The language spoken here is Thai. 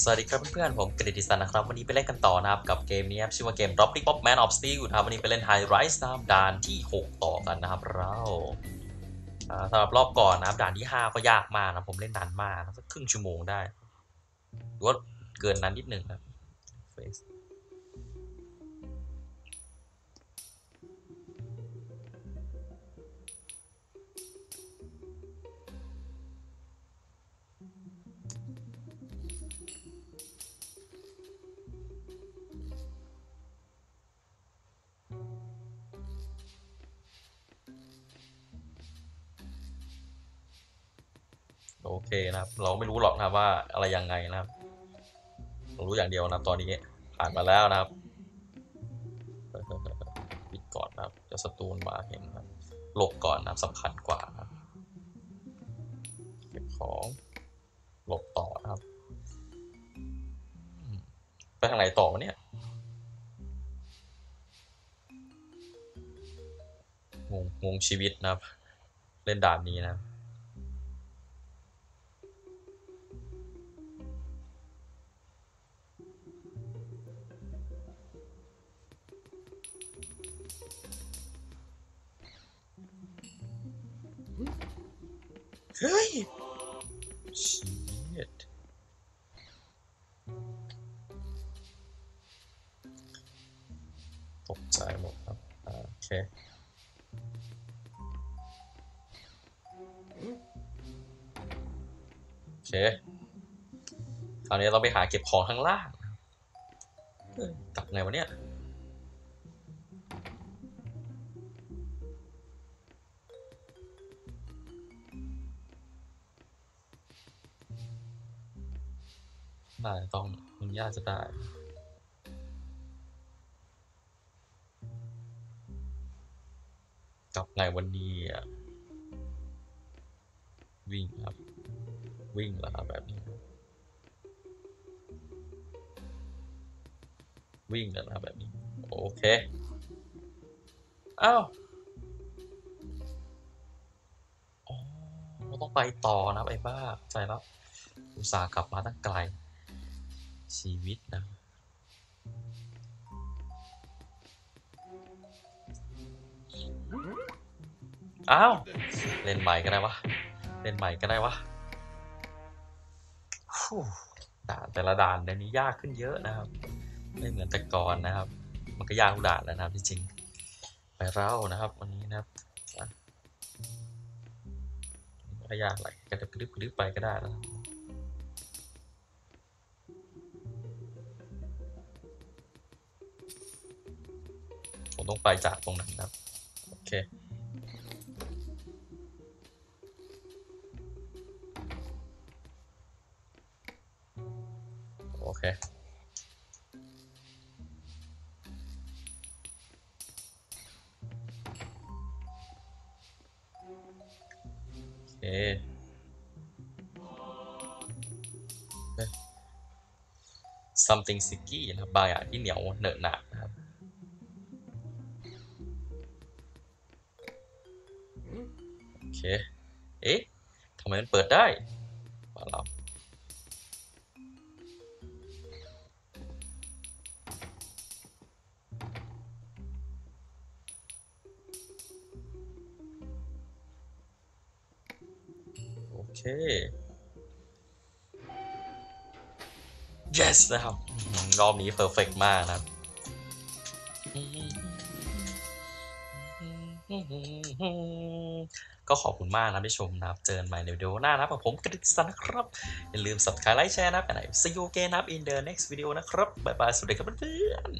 สวัสดีครับเพื่อนๆ ผมกฤติสันนะครับ วันนี้ไปเล่นกันต่อนะครับ กับเกมนี้ครับชื่อว่าเกม Dropping Pop Man of Steel นะครับวันนี้ไปเล่น High Rise นะครับด่านที่ 6 ต่อกันนะครับเราสำหรับรอบก่อนนะครับด่านที่ 5 ก็ยากมากนะผมเล่นนานมากสักครึ่งชั่วโมงได้หรือว่าเกินนั้นนิดหนึ่งนะ โอเคนะครับ เราไม่รู้หรอกนะว่าอะไรยังไงนะครับเรารู้อย่างเดียวนะครับ ตอนนี้ผ่านมาแล้วนะครับปิดก่อนนะครับจะสตูนมาเห็นนะครับหลบก่อนนะครับสำคัญกว่านะครับเก็บของหลบต่อนะครับไปทางไหนต่อวะเนี่ยงงงงชีวิตนะครับ เล่นด่านนี้นะ เฮ้ยชิตตกใจหมดครับ โอเคโอเคคราวนี้เราไปหาเก็บของข้างล่าง กลับไงวะเนี่ย ได้ต้องมันยากจะได้กลับไงวันนี้อะวิ่งครับ วิ่งแล้วครับแบบนี้ วิ่งแล้วนะแบบนี้ โอเคอ้าวอ๋อเราต้องไปต่อนะไอ้บ้า ใจแล้ว อุตส่าห์กลับมาตั้งไกล ชีวิตนะอ้าว เล่นใหม่ก็ได้วะ เล่นใหม่ก็ได้วะด่านแต่ละด่านเดี๋ยวนี้ยากขึ้นเยอะนะครับ ไม่เหมือนแต่ก่อนนะครับ มันก็ยากทุกด่านแล้วนะครับจริงๆไปเล่านะครับ วันนี้นะครับอะยากอะไรกระดึบกระดึบกระดึบไปก็ได้แล้ว ต้องไปจากตรงนั้นครับ โอเค โอเค โอเคเอ๊ะ something sticky นะครับบางอย่างที่เหนียวเหนอะหนะนะครับ เค เอ๊ะทำไมมันเปิดได้มาแล้วโอเค yes นะครับ รอบนี้เพอร์เฟกมากนะครับ ก็ขอบคุณมากนะที่ชมนะครับ เจอกันใหม่ในวิดีโอหน้านะครับผมกระดิษสันนะครับ อย่าลืม subscribe ไลค์แชร์นะไปไหน see you again นะ in the next video นะครับ บ๊ายบาย สวัสดีครับเพื่อน